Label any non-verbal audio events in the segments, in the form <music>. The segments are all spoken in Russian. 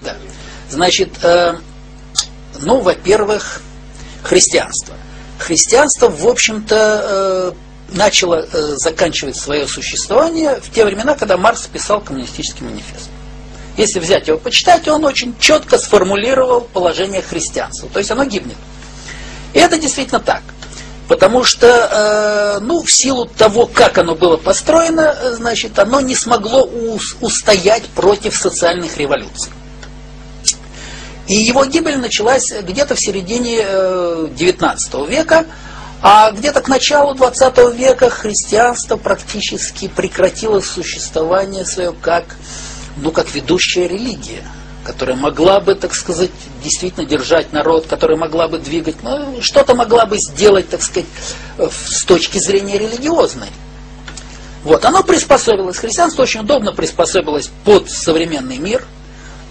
Да. Значит, э, ну, во-первых, христианство. Христианство, в общем-то, э, начало э, заканчивать свое существование в те времена, когда Маркс писал коммунистический манифест. Если взять его почитать, он очень четко сформулировал положение христианства. То есть оно гибнет. И это действительно так. Потому что, э, ну, в силу того, как оно было построено, э, значит, оно не смогло устоять против социальных революций. И его гибель началась где-то в середине XIX э, века, а где-то к началу XX века христианство практически прекратило существование свое как, ну, как ведущая религия которая могла бы, так сказать, действительно держать народ, которая могла бы двигать, ну, что-то могла бы сделать, так сказать, с точки зрения религиозной. Вот, оно приспособилось, христианство очень удобно приспособилось под современный мир.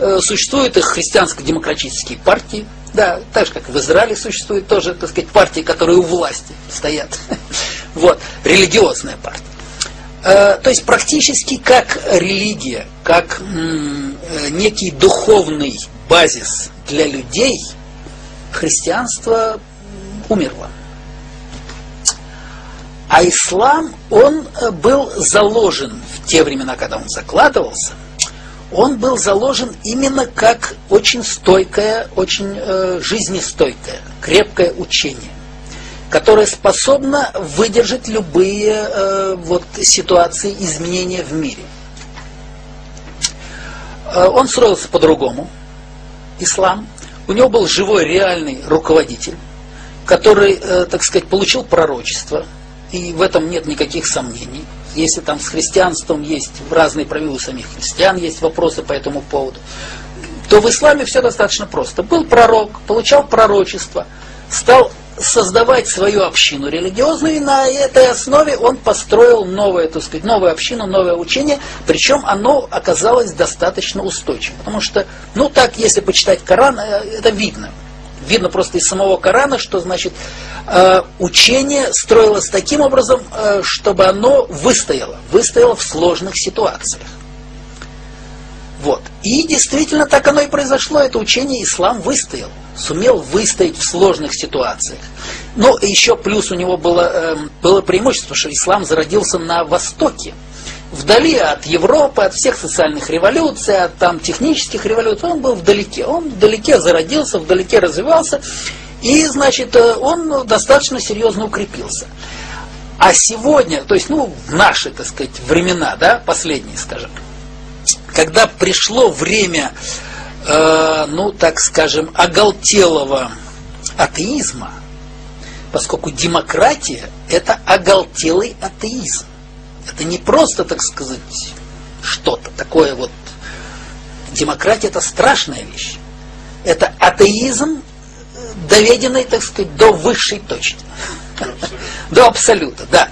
Э, существуют их христианско-демократические партии, да, так же, как в Израиле существуют тоже, так сказать, партии, которые у власти стоят. <laughs> Вот, религиозная партия. Э, то есть практически как религия, как э, некий духовный базис для людей, христианство умерло. А ислам, он был заложен в те времена, когда он закладывался, он был заложен именно как очень стойкое, очень э, жизнестойкое, крепкое учение которая способна выдержать любые э, вот, ситуации изменения в мире. Э, он строился по-другому, ислам. У него был живой, реальный руководитель, который, э, так сказать, получил пророчество, и в этом нет никаких сомнений. Если там с христианством есть разные правила у самих христиан, есть вопросы по этому поводу, то в исламе все достаточно просто. Был пророк, получал пророчество, стал создавать свою общину религиозную, и на этой основе он построил новое, так сказать, новую общину, новое учение, причем оно оказалось достаточно устойчивым. Потому что, ну так, если почитать Коран, э, это видно. Видно просто из самого Корана, что значит э, учение строилось таким образом, э, чтобы оно выстояло, выстояло в сложных ситуациях. Вот. И действительно так оно и произошло, это учение ислам выстоял сумел выстоять в сложных ситуациях. Но еще плюс у него было, э, было преимущество, что ислам зародился на Востоке. Вдали от Европы, от всех социальных революций, от там, технических революций, он был вдалеке. Он вдалеке зародился, вдалеке развивался, и, значит, э, он достаточно серьезно укрепился. А сегодня, то есть, ну, в наши, так сказать, времена, да, последние, скажем, когда пришло время э, ну, так скажем, оголтелого атеизма, поскольку демократия – это оголтелый атеизм. Это не просто, так сказать, что-то такое вот. Демократия – это страшная вещь. Это атеизм, доведенный, так сказать, до высшей точки. До абсолюта, да.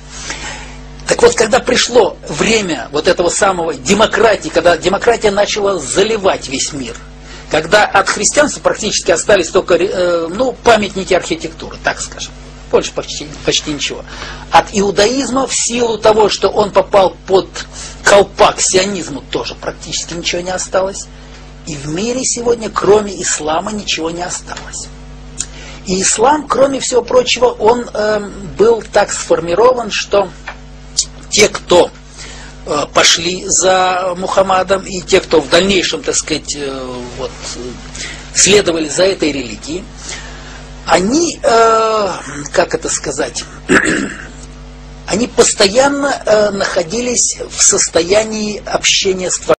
Так вот, когда пришло время вот этого самого демократии, когда демократия начала заливать весь мир – когда от христианства практически остались только э, ну, памятники архитектуры, так скажем. Больше почти, почти ничего. От иудаизма в силу того, что он попал под колпак сионизму, тоже практически ничего не осталось. И в мире сегодня, кроме ислама, ничего не осталось. И ислам, кроме всего прочего, он э, был так сформирован, что те, кто Э, пошли за Мухаммадом, и те, кто в дальнейшем, так сказать, э, вот, следовали за этой религией, они, э, как это сказать, <clears throat> они постоянно находились в состоянии общения с Творцом.